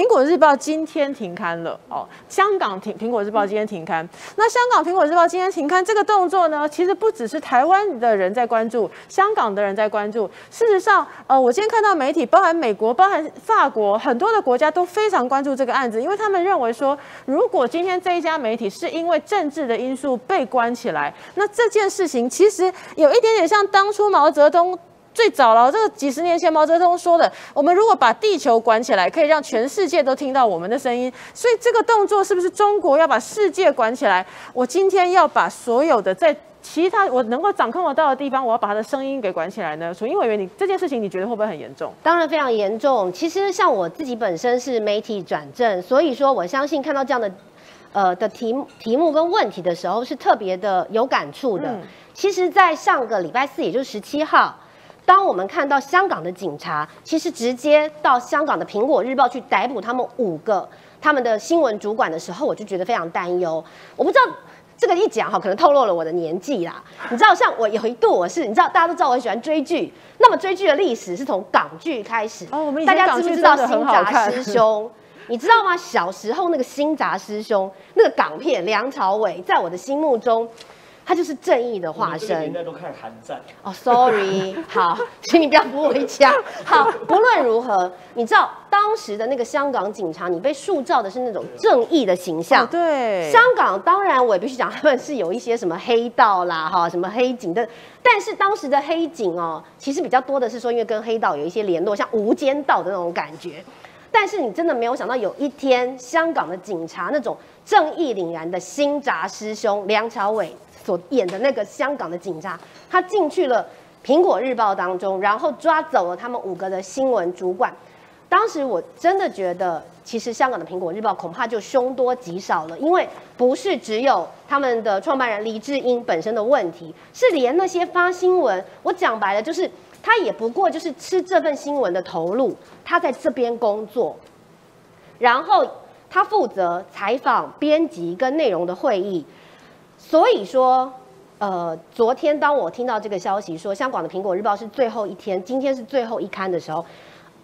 苹果日报今天停刊了哦，香港停苹果日报今天停刊。那香港苹果日报今天停刊这个动作呢，其实不只是台湾的人在关注，香港的人在关注。事实上，呃，我今天看到媒体，包含美国、包含法国，很多的国家都非常关注这个案子，因为他们认为说，如果今天这一家媒体是因为政治的因素被关起来，那这件事情其实有一点点像当初毛泽东。最早了，这个几十年前毛泽东说的，我们如果把地球管起来，可以让全世界都听到我们的声音。所以这个动作是不是中国要把世界管起来？我今天要把所有的在其他我能够掌控得到的地方，我要把他的声音给管起来呢？楚英委员，你这件事情你觉得会不会很严重？当然非常严重。其实像我自己本身是媒体转正，所以说我相信看到这样的呃的题题目跟问题的时候，是特别的有感触的。其实，在上个礼拜四，也就是十七号。当我们看到香港的警察其实直接到香港的《苹果日报》去逮捕他们五个他们的新闻主管的时候，我就觉得非常担忧。我不知道这个一讲哈，可能透露了我的年纪啦。你知道，像我有一度我是，你知道大家都知道我很喜欢追剧，那么追剧的历史是从港剧开始。哦，我们大家知不知道《新杂师兄》？你知道吗？小时候那个《新杂师兄》那个港片，梁朝伟在我的心目中。他就是正义的化身。现在都看韩战。哦，sorry，好，请你不要补我一枪。好，不论如何，你知道当时的那个香港警察，你被塑造的是那种正义的形象。对。香港当然我也必须讲，他们是有一些什么黑道啦，哈，什么黑警的。但是当时的黑警哦，其实比较多的是说，因为跟黑道有一些联络，像无间道的那种感觉。但是你真的没有想到，有一天香港的警察那种正义凛然的新杂师兄梁朝伟。所演的那个香港的警察，他进去了《苹果日报》当中，然后抓走了他们五个的新闻主管。当时我真的觉得，其实香港的《苹果日报》恐怕就凶多吉少了，因为不是只有他们的创办人黎智英本身的问题，是连那些发新闻，我讲白了就是他也不过就是吃这份新闻的投入，他在这边工作，然后他负责采访、编辑跟内容的会议。所以说，呃，昨天当我听到这个消息说香港的《苹果日报》是最后一天，今天是最后一刊的时候，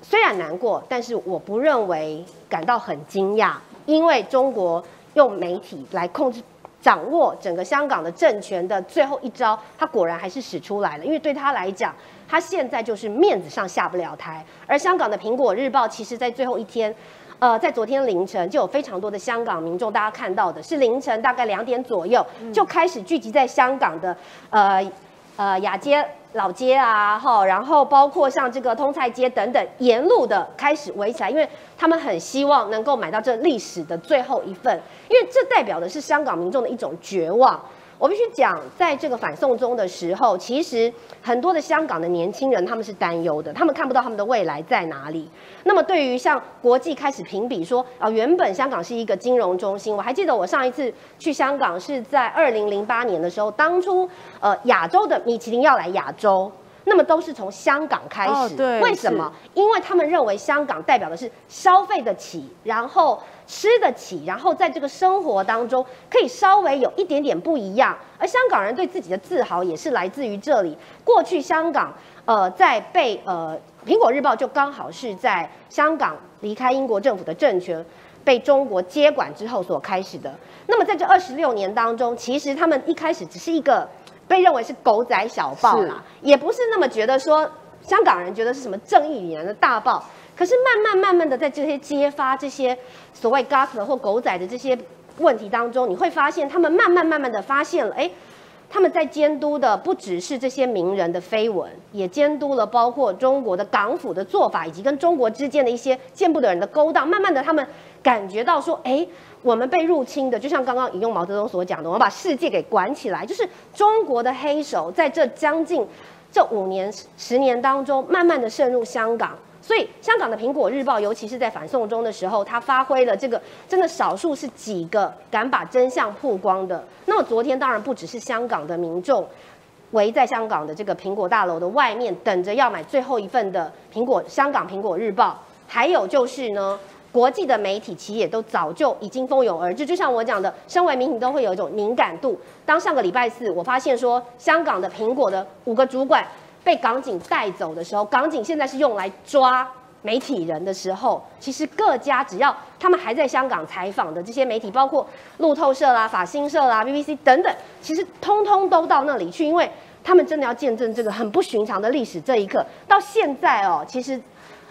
虽然难过，但是我不认为感到很惊讶，因为中国用媒体来控制、掌握整个香港的政权的最后一招，他果然还是使出来了。因为对他来讲，他现在就是面子上下不了台，而香港的《苹果日报》其实在最后一天。呃，在昨天凌晨就有非常多的香港民众，大家看到的是凌晨大概两点左右就开始聚集在香港的呃呃雅街老街啊，哈，然后包括像这个通菜街等等，沿路的开始围起来，因为他们很希望能够买到这历史的最后一份，因为这代表的是香港民众的一种绝望。我必须讲，在这个反送中的时候，其实很多的香港的年轻人他们是担忧的，他们看不到他们的未来在哪里。那么，对于像国际开始评比说，啊，原本香港是一个金融中心，我还记得我上一次去香港是在二零零八年的时候，当初呃亚洲的米其林要来亚洲。那么都是从香港开始，为什么？因为他们认为香港代表的是消费得起，然后吃得起，然后在这个生活当中可以稍微有一点点不一样。而香港人对自己的自豪也是来自于这里。过去香港，呃，在被呃《苹果日报》就刚好是在香港离开英国政府的政权，被中国接管之后所开始的。那么在这二十六年当中，其实他们一开始只是一个。被认为是狗仔小报啦，也不是那么觉得说香港人觉得是什么正义凛然的大报。可是慢慢慢慢的在这些揭发这些所谓 gossip 或狗仔的这些问题当中，你会发现他们慢慢慢慢的发现了，哎，他们在监督的不只是这些名人的绯闻，也监督了包括中国的港府的做法，以及跟中国之间的一些见不得人的勾当。慢慢的，他们感觉到说，哎。我们被入侵的，就像刚刚引用毛泽东所讲的，我们把世界给管起来，就是中国的黑手在这将近这五年、十年当中，慢慢的渗入香港。所以，香港的《苹果日报》，尤其是在反送中的时候，它发挥了这个真的少数是几个敢把真相曝光的。那么，昨天当然不只是香港的民众围在香港的这个苹果大楼的外面，等着要买最后一份的苹果香港《苹果日报》，还有就是呢。国际的媒体其实也都早就已经蜂拥而至，就像我讲的，身为媒体都会有一种敏感度。当上个礼拜四，我发现说香港的苹果的五个主管被港警带走的时候，港警现在是用来抓媒体人的时候，其实各家只要他们还在香港采访的这些媒体，包括路透社啦、法新社啦、BBC 等等，其实通通都到那里去，因为他们真的要见证这个很不寻常的历史这一刻。到现在哦，其实。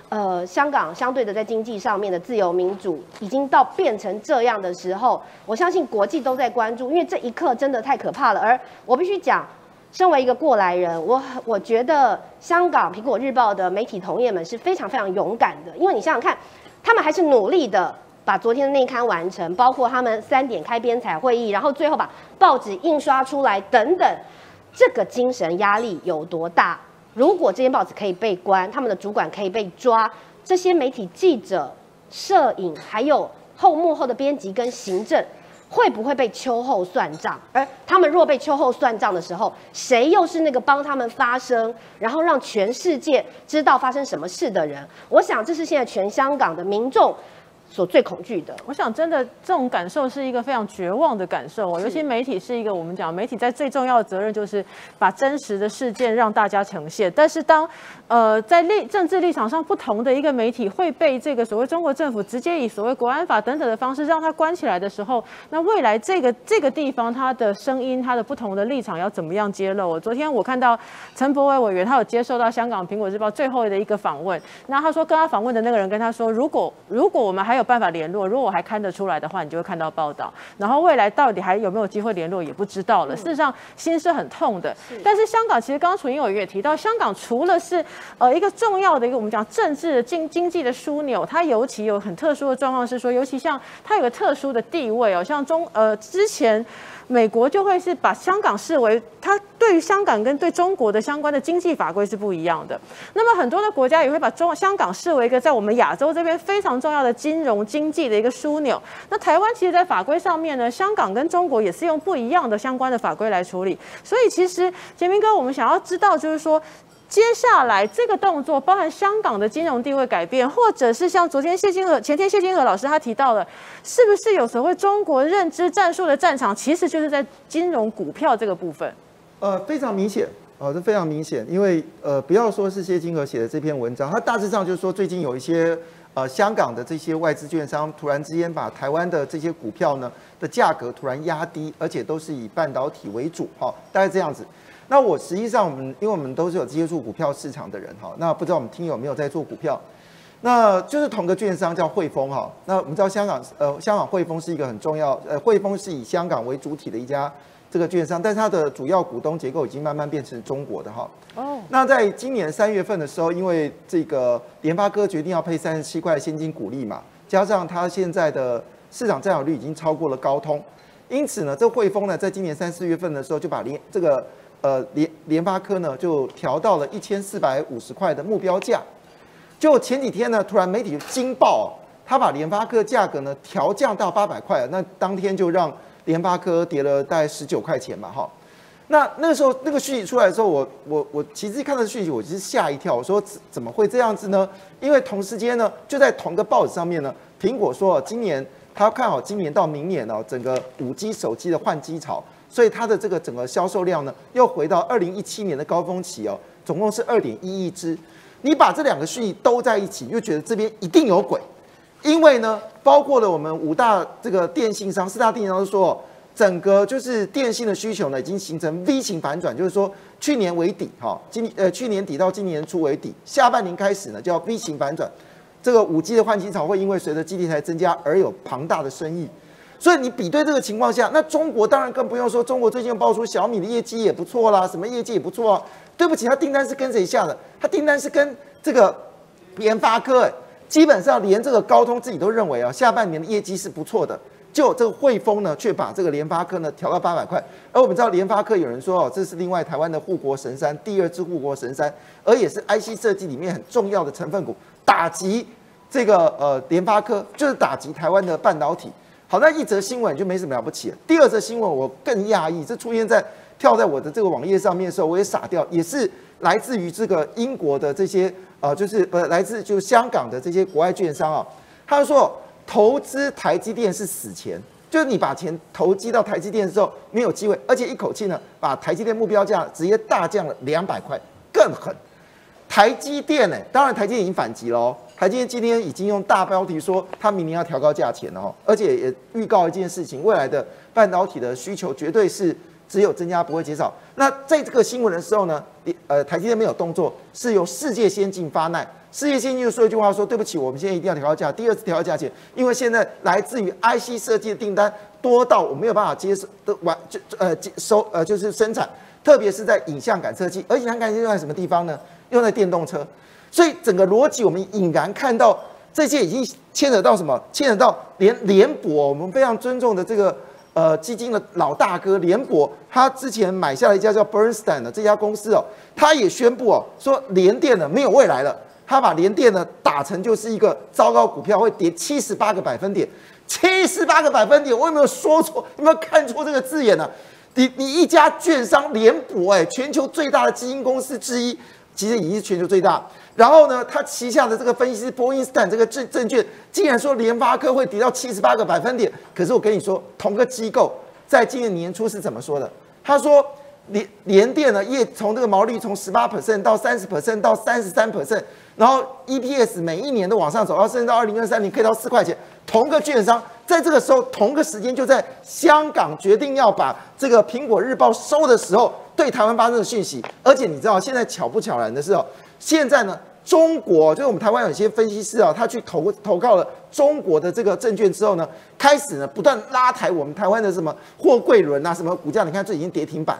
呃，香港相对的在经济上面的自由民主已经到变成这样的时候，我相信国际都在关注，因为这一刻真的太可怕了。而我必须讲，身为一个过来人，我我觉得香港苹果日报的媒体同业们是非常非常勇敢的，因为你想想看，他们还是努力的把昨天的内刊完成，包括他们三点开编采会议，然后最后把报纸印刷出来等等，这个精神压力有多大？如果这间报纸可以被关，他们的主管可以被抓，这些媒体记者、摄影，还有后幕后的编辑跟行政，会不会被秋后算账？而他们若被秋后算账的时候，谁又是那个帮他们发声，然后让全世界知道发生什么事的人？我想，这是现在全香港的民众。所最恐惧的，我想真的这种感受是一个非常绝望的感受哦。尤其媒体是一个我们讲媒体在最重要的责任就是把真实的事件让大家呈现。但是当呃在立政治立场上不同的一个媒体会被这个所谓中国政府直接以所谓国安法等等的方式让它关起来的时候，那未来这个这个地方它的声音它的不同的立场要怎么样揭露？我昨天我看到陈柏伟委员他有接受到香港苹果日报最后的一个访问，那他说跟他访问的那个人跟他说，如果如果我们还有办法联络，如果我还看得出来的话，你就会看到报道。然后未来到底还有没有机会联络，也不知道了。事实上，心是很痛的。但是香港其实刚刚楚英有也提到，香港除了是呃一个重要的一个我们讲政治经经济的枢纽，它尤其有很特殊的状况是说，尤其像它有个特殊的地位哦，像中呃之前。美国就会是把香港视为它对于香港跟对中国的相关的经济法规是不一样的。那么很多的国家也会把中香港视为一个在我们亚洲这边非常重要的金融经济的一个枢纽。那台湾其实，在法规上面呢，香港跟中国也是用不一样的相关的法规来处理。所以其实杰明哥，我们想要知道就是说。接下来这个动作包含香港的金融地位改变，或者是像昨天谢金河、前天谢金河老师他提到的，是不是有时候中国认知战术的战场，其实就是在金融股票这个部分？呃，非常明显，呃，这非常明显，因为呃，不要说是谢金河写的这篇文章，他大致上就是说，最近有一些呃香港的这些外资券商突然之间把台湾的这些股票呢的价格突然压低，而且都是以半导体为主，哈，大概这样子。那我实际上，我们因为我们都是有接触股票市场的人哈，那不知道我们听友没有在做股票？那就是同个券商叫汇丰哈。那我们知道香港呃，香港汇丰是一个很重要呃，汇丰是以香港为主体的一家这个券商，但是它的主要股东结构已经慢慢变成中国的哈。哦。那在今年三月份的时候，因为这个联发科决定要配三十七块现金股利嘛，加上它现在的市场占有率已经超过了高通，因此呢，这汇丰呢，在今年三四月份的时候就把联这个。呃，联联发科呢就调到了一千四百五十块的目标价，就前几天呢，突然媒体惊爆，他把联发科价格呢调降到八百块，那当天就让联发科跌了大概十九块钱嘛，哈。那那个时候那个讯息出来的时候，我我我其实看到讯息，我是吓一跳，我说怎么会这样子呢？因为同时间呢，就在同个报纸上面呢，苹果说今年他看好今年到明年哦，整个五 G 手机的换机潮。所以它的这个整个销售量呢，又回到二零一七年的高峰期哦，总共是二点一亿只。你把这两个讯息都在一起，又觉得这边一定有鬼，因为呢，包括了我们五大这个电信商、四大电信商都说，整个就是电信的需求呢，已经形成 V 型反转，就是说去年为底哈，今呃去年底到今年初为底，下半年开始呢，叫 V 型反转。这个五 G 的换机潮会因为随着基地台增加而有庞大的生意。所以你比对这个情况下，那中国当然更不用说。中国最近爆出小米的业绩也不错啦，什么业绩也不错啊。对不起，他订单是跟谁下的？他订单是跟这个联发科。基本上连这个高通自己都认为啊，下半年的业绩是不错的。就这个汇丰呢，却把这个联发科呢调到八百块。而我们知道联发科有人说哦，这是另外台湾的护国神山，第二支护国神山，而也是 IC 设计里面很重要的成分股。打击这个呃联发科，就是打击台湾的半导体。好，那一则新闻就没什么了不起。第二则新闻我更讶异，这出现在跳在我的这个网页上面的时候，我也傻掉，也是来自于这个英国的这些啊，就是不来自就香港的这些国外券商啊。他说投资台积电是死钱，就是你把钱投机到台积电之后没有机会，而且一口气呢把台积电目标价直接大降了两百块，更狠。台积电呢，当然台积电已经反击喽。台积电今天已经用大标题说，它明年要调高价钱了哦，而且也预告一件事情，未来的半导体的需求绝对是只有增加不会减少。那在这个新闻的时候呢，呃，台积电没有动作，是由世界先进发难。世界先进就说一句话说，对不起，我们现在一定要调高价，第二次调高价钱，因为现在来自于 IC 设计的订单多到我没有办法接受的完就呃接收呃就是生产，特别是在影像感测器，而影像感测器用在什么地方呢？用在电动车。所以整个逻辑，我们隐然看到这些已经牵扯到什么？牵扯到连联博，我们非常尊重的这个呃基金的老大哥联博，他之前买下了一家叫 Bernstein 的这家公司哦，他也宣布哦，说联电呢没有未来了，他把联电呢打成就是一个糟糕股票，会跌七十八个百分点，七十八个百分点，我有没有说错？有没有看错这个字眼呢？你你一家券商联博，哎，全球最大的基金公司之一，其实已经是全球最大。然后呢，他旗下的这个分析师波音斯坦这个证证券，竟然说联发科会跌到七十八个百分点。可是我跟你说，同个机构在今年年初是怎么说的？他说联联电呢，业从这个毛利从十八 percent 到三十 percent 到三十三 percent，然后 EPS 每一年都往上走，要甚至到二零二三年可以到四块钱。同个券商在这个时候，同个时间就在香港决定要把这个苹果日报收的时候，对台湾发生的讯息。而且你知道现在巧不巧然的是哦。现在呢，中国就是我们台湾有些分析师啊，他去投投靠了中国的这个证券之后呢，开始呢不断拉抬我们台湾的什么货柜轮啊，什么股价，你看这已经跌停板。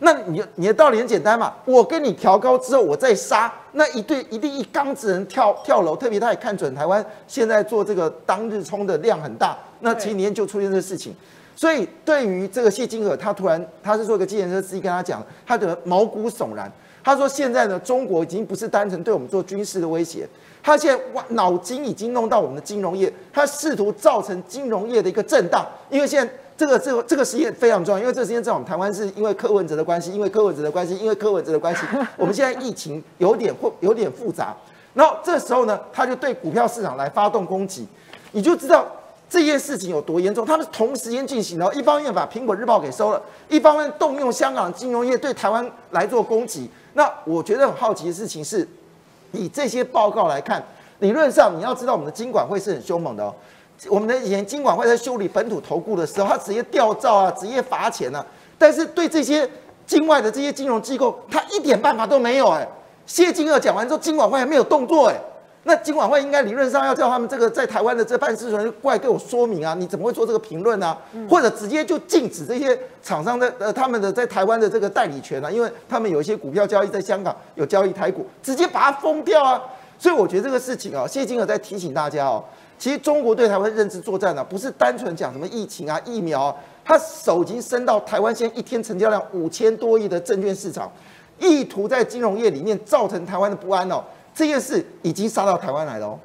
那你你的道理很简单嘛，我跟你调高之后，我再杀，那一对一定一缸子人跳跳楼，特别他也看准台湾现在做这个当日冲的量很大，那前几年就出现这事情。所以对于这个谢金河，他突然他是做一个计程车司机跟他讲，他的毛骨悚然。他说：“现在呢，中国已经不是单纯对我们做军事的威胁，他现在哇脑筋已经弄到我们的金融业，他试图造成金融业的一个震荡。因为现在这个这个这个实验非常重要，因为这个实验在我们台湾是因为柯文哲的关系，因为柯文哲的关系，因为柯文哲的关系，我们现在疫情有点或有点复杂。然后这时候呢，他就对股票市场来发动攻击，你就知道。”这件事情有多严重？他们同时间进行然后，一方面把苹果日报给收了，一方面动用香港金融业对台湾来做攻击。那我觉得很好奇的事情是，以这些报告来看，理论上你要知道，我们的金管会是很凶猛的哦。我们的以前金管会在修理本土投顾的时候，他直接吊照啊，直接罚钱啊。但是对这些境外的这些金融机构，他一点办法都没有哎。谢金二讲完之后，金管会还没有动作哎。那金管会应该理论上要叫他们这个在台湾的这办事人过来给我说明啊，你怎么会做这个评论呢？或者直接就禁止这些厂商的呃他们的在台湾的这个代理权啊，因为他们有一些股票交易在香港有交易台股，直接把它封掉啊。所以我觉得这个事情啊，谢金河在提醒大家哦，其实中国对台湾认知作战呢，不是单纯讲什么疫情啊、疫苗，它手已经伸到台湾现在一天成交量五千多亿的证券市场，意图在金融业里面造成台湾的不安哦。这件事已经杀到台湾来了哦。